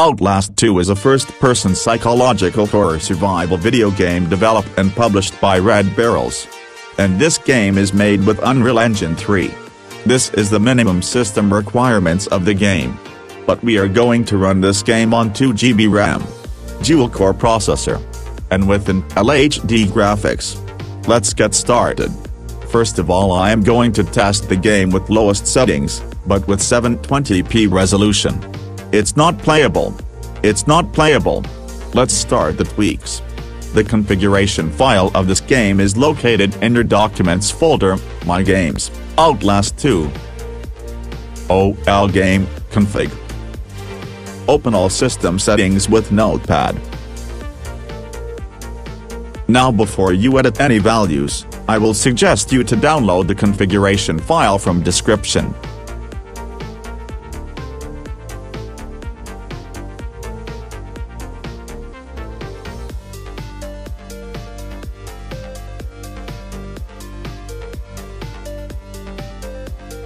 Outlast 2 is a first-person psychological horror survival video game developed and published by Red Barrels. And this game is made with Unreal Engine 3. This is the minimum system requirements of the game. But we are going to run this game on 2GB RAM. Dual-core processor. And with Intel HD graphics. Let's get started. First of all I am going to test the game with lowest settings, but with 720p resolution. It's not playable. It's not playable. Let's start the tweaks. The configuration file of this game is located in your Documents folder, My Games, Outlast 2. OL Game, Config. Open all system settings with Notepad. Now before you edit any values, I will suggest you to download the configuration file from description.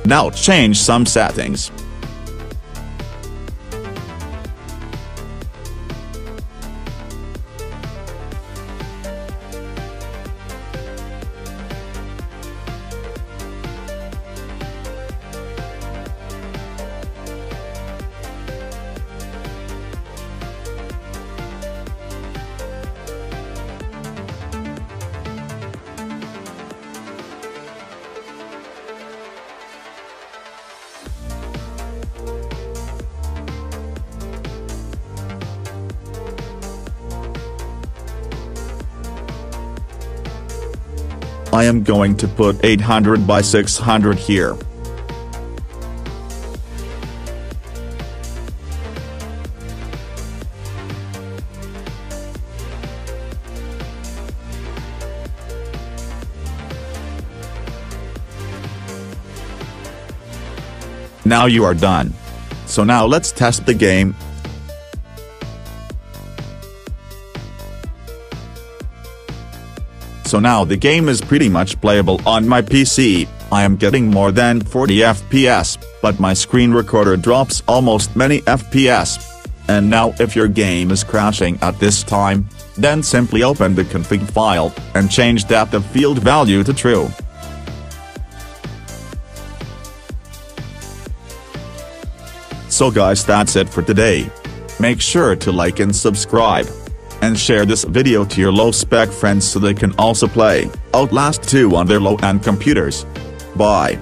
Now change some settings. I am going to put 800 by 600 here. Now you are done. So now let's test the game, so now the game is pretty much playable on my PC, I am getting more than 40 FPS, but my screen recorder drops almost many FPS. And now if your game is crashing at this time, then simply open the config file, and change depth of field value to true. So guys that's it for today. Make sure to like and subscribe and share this video to your low-spec friends so they can also play Outlast 2 on their low-end computers. Bye.